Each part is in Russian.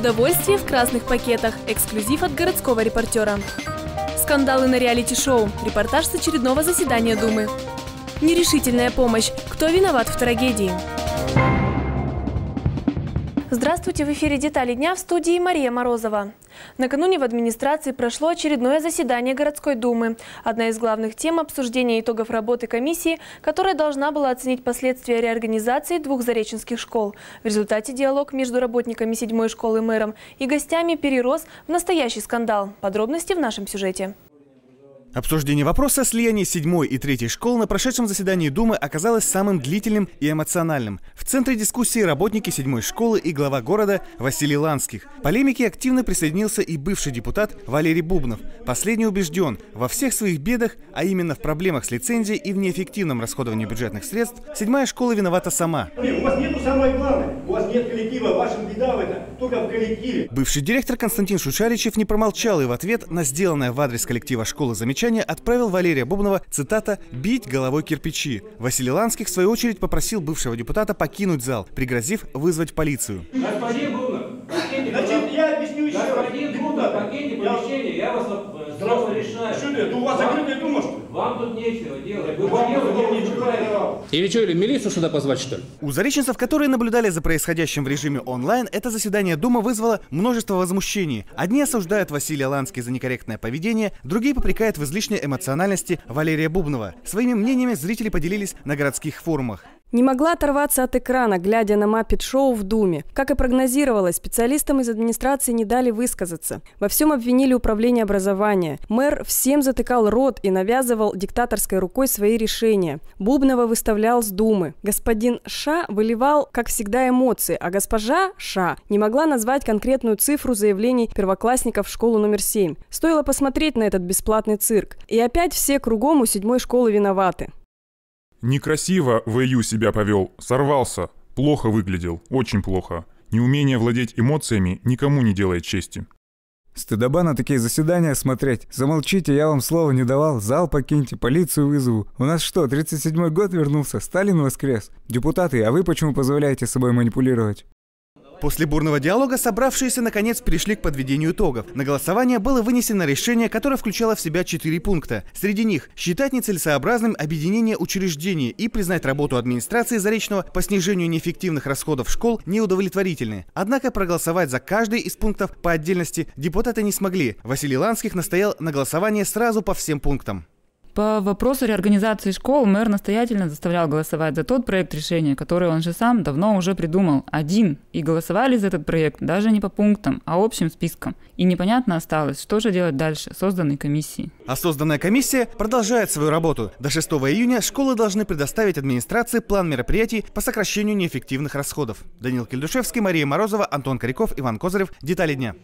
Удовольствие в красных пакетах. Эксклюзив от городского репортера. Скандалы на реалити-шоу. Репортаж с очередного заседания Думы. Нерешительная помощь. Кто виноват в трагедии? Здравствуйте, в эфире «Детали дня» в студии Мария Морозова. Накануне в администрации прошло очередное заседание городской думы. Одна из главных тем – обсуждения итогов работы комиссии, которая должна была оценить последствия реорганизации двух зареченских школ. В результате диалог между работниками седьмой школы мэром и гостями перерос в настоящий скандал. Подробности в нашем сюжете. Обсуждение вопроса о слиянии седьмой и третьей школ на прошедшем заседании Думы оказалось самым длительным и эмоциональным. В центре дискуссии работники седьмой школы и глава города Василий Ланских. Полемике активно присоединился и бывший депутат Валерий Бубнов. Последний убежден, во всех своих бедах, а именно в проблемах с лицензией и в неэффективном расходовании бюджетных средств, седьмая школа виновата сама. У вас нету самое главное, у вас нет коллектива, ваша беда в этом, только в коллективе. Бывший директор Константин Шушаричев не промолчал и в ответ на сделанное в адрес коллектива школы замечание отправил Валерия Бубнова, цитата, «бить головой кирпичи». Василий Ланских, в свою очередь, попросил бывшего депутата покинуть зал, пригрозив вызвать полицию. Господин Бубнов, покиньте, Значит, я объясню еще раз. Покиньте Я- помещение, я вас э, сразу решаю. Что это? У вас закрытая дума, что ли? Вам тут нечего делать. Вы Вам дело никто не ничего не покупаете. давал. Или что, или милицию сюда позвать, что ли? У зареченцев, которые наблюдали за происходящим в режиме онлайн, это заседание Думы вызвало множество возмущений. Одни осуждают Василия Лански за некорректное поведение, другие попрекают в излишней эмоциональности Валерия Бубнова. Своими мнениями зрители поделились на городских форумах. Не могла оторваться от экрана, глядя на маппет-шоу в Думе. Как и прогнозировалось, специалистам из администрации не дали высказаться. Во всем обвинили управление образования. Мэр всем затыкал рот и навязывал диктаторской рукой свои решения. Бубнова выставлял с Думы. Господин Ша выливал, как всегда, эмоции, а госпожа Ша не могла назвать конкретную цифру заявлений первоклассников в школу номер 7. Стоило посмотреть на этот бесплатный цирк. И опять все кругом у седьмой школы виноваты. Некрасиво ВЮ себя повел, сорвался, плохо выглядел, очень плохо. Неумение владеть эмоциями никому не делает чести. Стыдоба на такие заседания смотреть. Замолчите, я вам слова не давал. Зал покиньте, полицию вызову. У нас что, 37-й год вернулся? Сталин воскрес? Депутаты, а вы почему позволяете собой манипулировать? После бурного диалога собравшиеся наконец перешли к подведению итогов. На голосование было вынесено решение, которое включало в себя четыре пункта. Среди них считать нецелесообразным объединение учреждений и признать работу администрации Заречного по снижению неэффективных расходов школ неудовлетворительной. Однако проголосовать за каждый из пунктов по отдельности депутаты не смогли. Василий Ланских настоял на голосование сразу по всем пунктам. По вопросу реорганизации школ мэр настоятельно заставлял голосовать за тот проект решения, который он же сам давно уже придумал, один. И голосовали за этот проект даже не по пунктам, а общим списком. И непонятно осталось, что же делать дальше созданной комиссии. А созданная комиссия продолжает свою работу. До 6 июня школы должны предоставить администрации план мероприятий по сокращению неэффективных расходов. Данил Кельдушевский, Мария Морозова, Антон Коряков, Иван Козырев. Детали дня.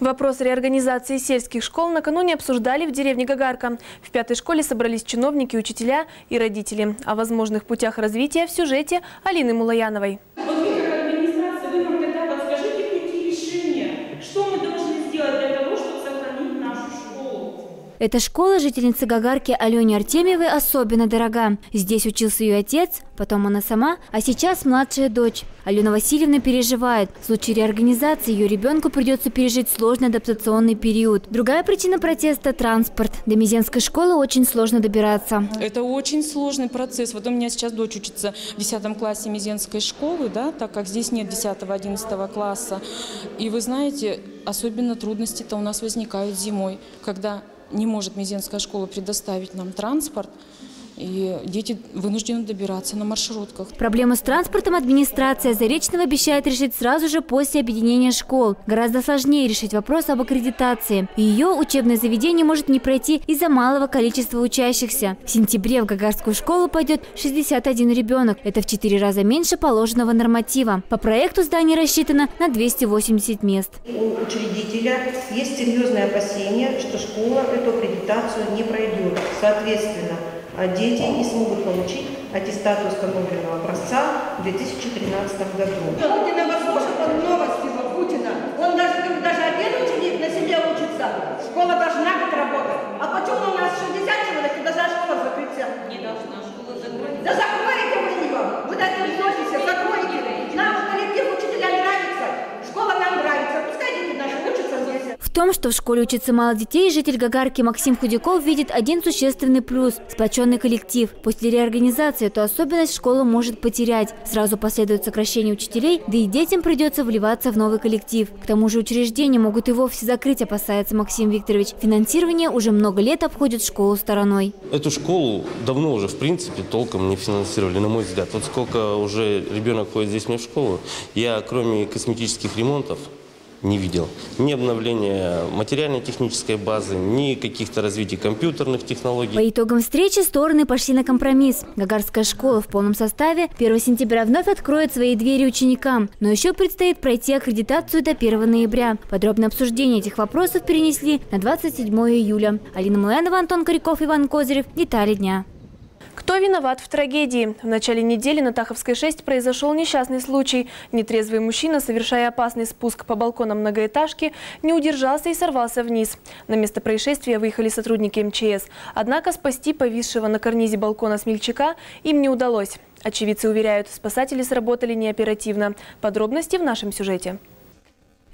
Вопрос реорганизации сельских школ накануне обсуждали в деревне Гагарка. В пятой школе собрались чиновники, учителя и родители. О возможных путях развития в сюжете Алины Мулаяновой. Эта школа жительницы Гагарки Алене Артемьевой особенно дорога. Здесь учился ее отец, потом она сама, а сейчас младшая дочь. Алена Васильевна переживает. В случае реорганизации ее ребенку придется пережить сложный адаптационный период. Другая причина протеста – транспорт. До Мизенской школы очень сложно добираться. Это очень сложный процесс. Вот у меня сейчас дочь учится в 10 классе Мизенской школы, да, так как здесь нет 10-11 класса. И вы знаете, особенно трудности-то у нас возникают зимой, когда не может Мизенская школа предоставить нам транспорт, и дети вынуждены добираться на маршрутках. Проблему с транспортом администрация Заречного обещает решить сразу же после объединения школ. Гораздо сложнее решить вопрос об аккредитации. Ее учебное заведение может не пройти из-за малого количества учащихся. В сентябре в Гагарскую школу пойдет 61 ребенок. Это в 4 раза меньше положенного норматива. По проекту здание рассчитано на 280 мест. У учредителя есть серьезные опасения, что школа эту аккредитацию не пройдет. Соответственно, дети не смогут получить аттестат установленного образца в 2013 году. Путина послушал он новости его, Путина. Он даже, даже один ученик на себе учится. Школа должна быть работать. А почему у нас 60 человек и должна школа закрыться? Не должна школа закрыть. Да закройте вы ее! Вы так не относитесь, закройте! Нам коллектив учителя нравится, школа нам нравится. Том, что в школе учится мало детей, житель Гагарки Максим Худяков видит один существенный плюс – сплоченный коллектив. После реорганизации эту особенность школа может потерять. Сразу последует сокращение учителей, да и детям придется вливаться в новый коллектив. К тому же учреждения могут и вовсе закрыть, опасается Максим Викторович. Финансирование уже много лет обходит школу стороной. Эту школу давно уже, в принципе, толком не финансировали, на мой взгляд. Вот сколько уже ребенок ходит здесь мне в школу, я кроме косметических ремонтов, не видел. Ни обновления материально-технической базы, ни каких-то развитий компьютерных технологий. По итогам встречи стороны пошли на компромисс. Гагарская школа в полном составе 1 сентября вновь откроет свои двери ученикам. Но еще предстоит пройти аккредитацию до 1 ноября. Подробное обсуждение этих вопросов перенесли на 27 июля. Алина Мулянова, Антон Коряков, Иван Козырев. Детали дня. Кто виноват в трагедии? В начале недели на Таховской 6 произошел несчастный случай. Нетрезвый мужчина, совершая опасный спуск по балконам многоэтажки, не удержался и сорвался вниз. На место происшествия выехали сотрудники МЧС. Однако спасти повисшего на карнизе балкона смельчака им не удалось. Очевидцы уверяют, спасатели сработали неоперативно. Подробности в нашем сюжете.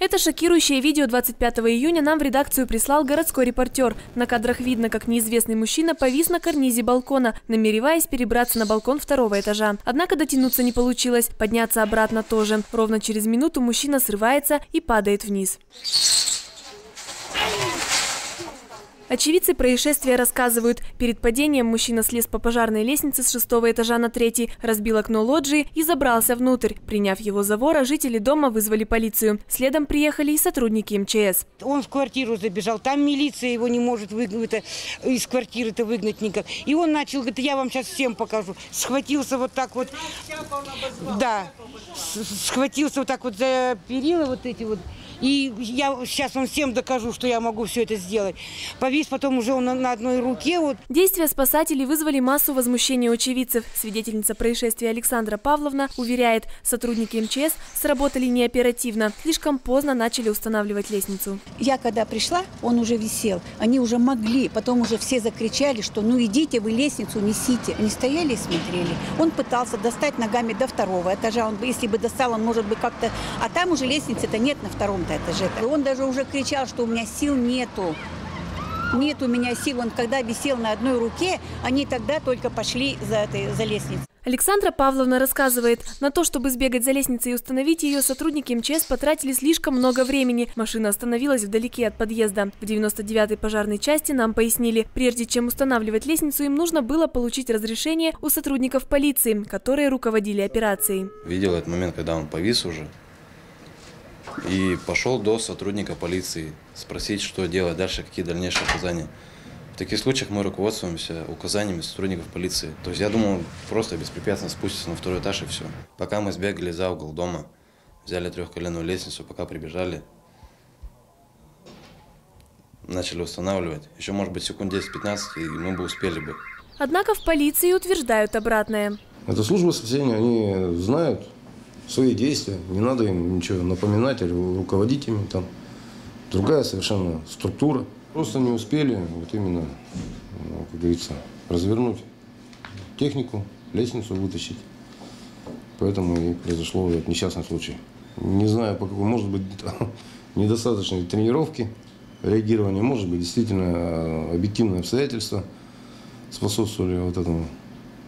Это шокирующее видео 25 июня нам в редакцию прислал городской репортер. На кадрах видно, как неизвестный мужчина повис на карнизе балкона, намереваясь перебраться на балкон второго этажа. Однако дотянуться не получилось, подняться обратно тоже. Ровно через минуту мужчина срывается и падает вниз. Очевидцы происшествия рассказывают, перед падением мужчина слез по пожарной лестнице с шестого этажа на третий, разбил окно лоджии и забрался внутрь. Приняв его за вора, жители дома вызвали полицию. Следом приехали и сотрудники МЧС. Он в квартиру забежал, там милиция его не может выгнать, из квартиры-то выгнать никак. И он начал, говорит, я вам сейчас всем покажу. Схватился вот так вот, да, схватился вот так вот за перила вот эти вот. И я сейчас вам всем докажу, что я могу все это сделать. Повис потом уже он на одной руке. Вот. Действия спасателей вызвали массу возмущения у очевидцев. Свидетельница происшествия Александра Павловна уверяет, сотрудники МЧС сработали неоперативно. Слишком поздно начали устанавливать лестницу. Я когда пришла, он уже висел. Они уже могли. Потом уже все закричали, что ну идите, вы лестницу несите. Они стояли и смотрели. Он пытался достать ногами до второго этажа. Он, если бы достал, он может быть как-то... А там уже лестницы-то нет на втором этаже. Он даже уже кричал, что у меня сил нету. Нет у меня сил. Он когда висел на одной руке, они тогда только пошли за, этой, за лестницей. Александра Павловна рассказывает, на то, чтобы сбегать за лестницей и установить ее, сотрудники МЧС потратили слишком много времени. Машина остановилась вдалеке от подъезда. В 99-й пожарной части нам пояснили, прежде чем устанавливать лестницу, им нужно было получить разрешение у сотрудников полиции, которые руководили операцией. Видел этот момент, когда он повис уже, и пошел до сотрудника полиции спросить, что делать дальше, какие дальнейшие указания. В таких случаях мы руководствуемся указаниями сотрудников полиции. То есть я думал, просто беспрепятственно спуститься на второй этаж и все. Пока мы сбегали за угол дома, взяли трехколенную лестницу, пока прибежали, начали устанавливать. Еще, может быть, секунд 10-15, и мы бы успели бы. Однако в полиции утверждают обратное. Это служба спасения, они знают, свои действия. Не надо им ничего напоминать или руководить ими там. Другая совершенно структура. Просто не успели вот именно, ну, как говорится, развернуть технику, лестницу вытащить. Поэтому и произошло этот несчастный случай. Не знаю, по какому, может быть, недостаточной тренировки, реагирования, может быть, действительно а, объективные обстоятельства способствовали вот этому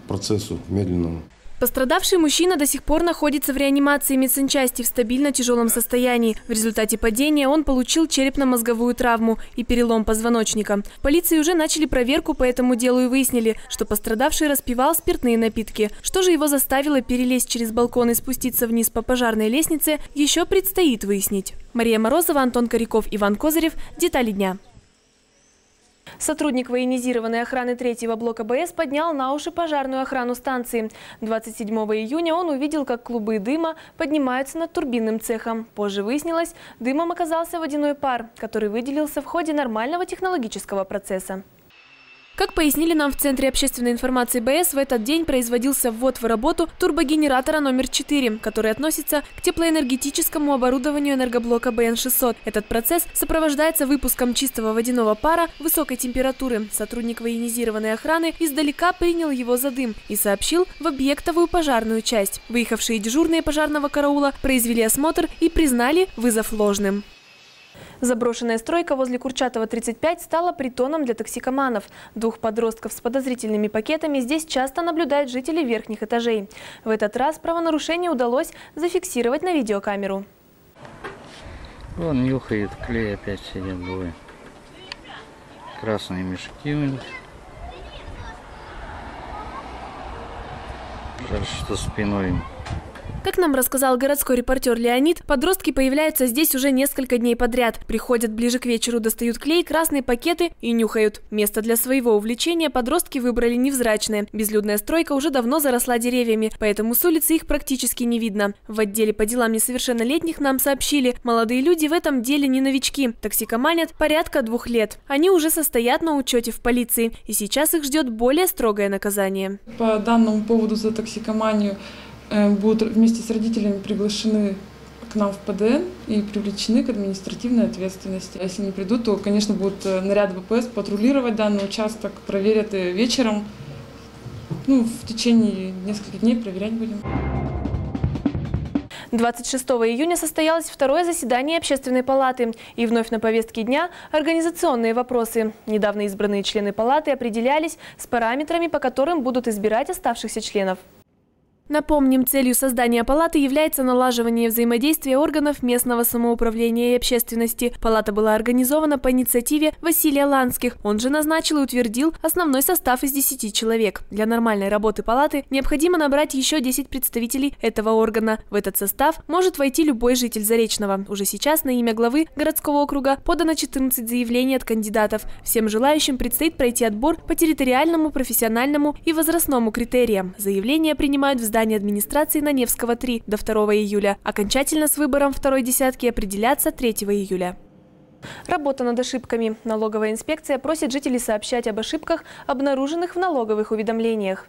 процессу медленному. Пострадавший мужчина до сих пор находится в реанимации медсанчасти в стабильно тяжелом состоянии. В результате падения он получил черепно-мозговую травму и перелом позвоночника. Полиции уже начали проверку по этому делу и выяснили, что пострадавший распивал спиртные напитки. Что же его заставило перелезть через балкон и спуститься вниз по пожарной лестнице, еще предстоит выяснить. Мария Морозова, Антон Коряков, Иван Козырев. Детали дня. Сотрудник военизированной охраны третьего блока БС поднял на уши пожарную охрану станции. 27 июня он увидел, как клубы дыма поднимаются над турбинным цехом. Позже выяснилось, дымом оказался водяной пар, который выделился в ходе нормального технологического процесса. Как пояснили нам в Центре общественной информации БС, в этот день производился ввод в работу турбогенератора номер 4, который относится к теплоэнергетическому оборудованию энергоблока БН-600. Этот процесс сопровождается выпуском чистого водяного пара высокой температуры. Сотрудник военизированной охраны издалека принял его за дым и сообщил в объектовую пожарную часть. Выехавшие дежурные пожарного караула произвели осмотр и признали вызов ложным. Заброшенная стройка возле Курчатова 35 стала притоном для токсикоманов. Двух подростков с подозрительными пакетами здесь часто наблюдают жители верхних этажей. В этот раз правонарушение удалось зафиксировать на видеокамеру. Вон нюхает клей, опять сидят двое. Красные мешки у них. Жаль, что спиной. Как нам рассказал городской репортер Леонид, подростки появляются здесь уже несколько дней подряд. Приходят ближе к вечеру, достают клей, красные пакеты и нюхают. Место для своего увлечения подростки выбрали невзрачное. Безлюдная стройка уже давно заросла деревьями, поэтому с улицы их практически не видно. В отделе по делам несовершеннолетних нам сообщили, молодые люди в этом деле не новички. Токсикоманят порядка двух лет. Они уже состоят на учете в полиции, и сейчас их ждет более строгое наказание. По данному поводу за токсикоманию будут вместе с родителями приглашены к нам в ПДН и привлечены к административной ответственности. Если не придут, то, конечно, будут э, наряды ВПС патрулировать данный участок, проверят вечером. Ну, в течение нескольких дней проверять будем. 26 июня состоялось второе заседание Общественной палаты. И вновь на повестке дня организационные вопросы. Недавно избранные члены палаты определялись с параметрами, по которым будут избирать оставшихся членов. Напомним, целью создания палаты является налаживание взаимодействия органов местного самоуправления и общественности. Палата была организована по инициативе Василия Ланских. Он же назначил и утвердил основной состав из 10 человек. Для нормальной работы палаты необходимо набрать еще 10 представителей этого органа. В этот состав может войти любой житель Заречного. Уже сейчас на имя главы городского округа подано 14 заявлений от кандидатов. Всем желающим предстоит пройти отбор по территориальному, профессиональному и возрастному критериям. Заявления принимают в здании администрации на Невского 3 до 2 июля. Окончательно с выбором второй десятки определяться 3 июля. Работа над ошибками. Налоговая инспекция просит жителей сообщать об ошибках, обнаруженных в налоговых уведомлениях.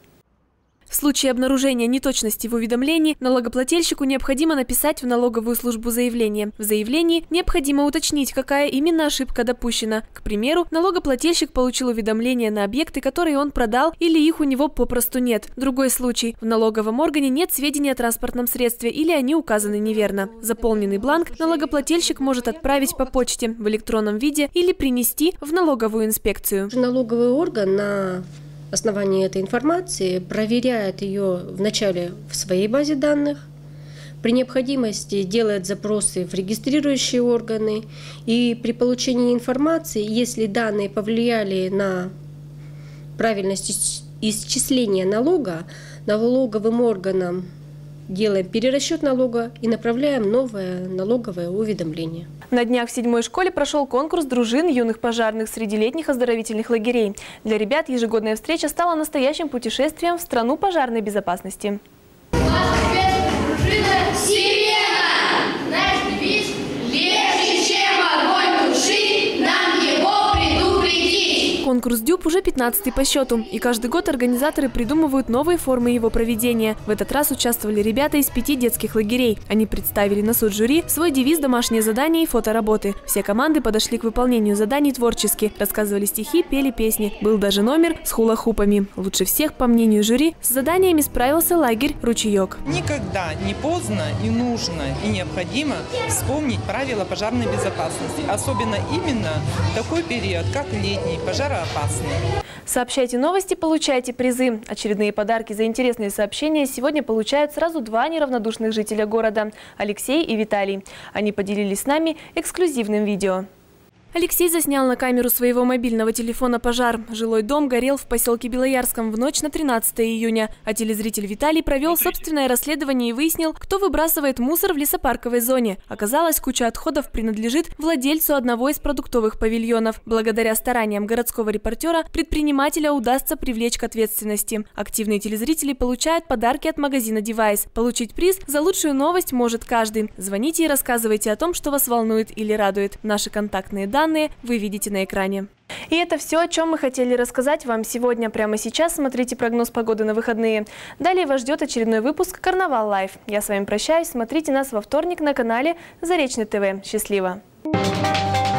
В случае обнаружения неточности в уведомлении налогоплательщику необходимо написать в налоговую службу заявление. В заявлении необходимо уточнить, какая именно ошибка допущена. К примеру, налогоплательщик получил уведомление на объекты, которые он продал или их у него попросту нет. Другой случай. В налоговом органе нет сведений о транспортном средстве или они указаны неверно. Заполненный бланк налогоплательщик может отправить по почте в электронном виде или принести в налоговую инспекцию. Налоговый орган на основании этой информации проверяет ее вначале в своей базе данных, при необходимости делает запросы в регистрирующие органы и при получении информации, если данные повлияли на правильность исчисления налога, налоговым органам делаем перерасчет налога и направляем новое налоговое уведомление. На днях в седьмой школе прошел конкурс дружин юных пожарных среди летних оздоровительных лагерей. Для ребят ежегодная встреча стала настоящим путешествием в страну пожарной безопасности. Конкурс ДЮБ уже 15 по счету, и каждый год организаторы придумывают новые формы его проведения. В этот раз участвовали ребята из пяти детских лагерей. Они представили на суд жюри свой девиз «Домашнее задание и фотоработы». Все команды подошли к выполнению заданий творчески, рассказывали стихи, пели песни. Был даже номер с хула-хупами. Лучше всех, по мнению жюри, с заданиями справился лагерь «Ручеек». Никогда не поздно и нужно и необходимо вспомнить правила пожарной безопасности. Особенно именно такой период, как летний, пожар опасны. Сообщайте новости, получайте призы. Очередные подарки за интересные сообщения сегодня получают сразу два неравнодушных жителя города – Алексей и Виталий. Они поделились с нами эксклюзивным видео. Алексей заснял на камеру своего мобильного телефона пожар. Жилой дом горел в поселке Белоярском в ночь на 13 июня. А телезритель Виталий провел собственное расследование и выяснил, кто выбрасывает мусор в лесопарковой зоне. Оказалось, куча отходов принадлежит владельцу одного из продуктовых павильонов. Благодаря стараниям городского репортера предпринимателя удастся привлечь к ответственности. Активные телезрители получают подарки от магазина Device. Получить приз за лучшую новость может каждый. Звоните и рассказывайте о том, что вас волнует или радует. Наши контактные данные данные вы видите на экране. И это все, о чем мы хотели рассказать вам сегодня. Прямо сейчас смотрите прогноз погоды на выходные. Далее вас ждет очередной выпуск «Карнавал Лайв». Я с вами прощаюсь. Смотрите нас во вторник на канале Заречный ТВ. Счастливо! Счастливо!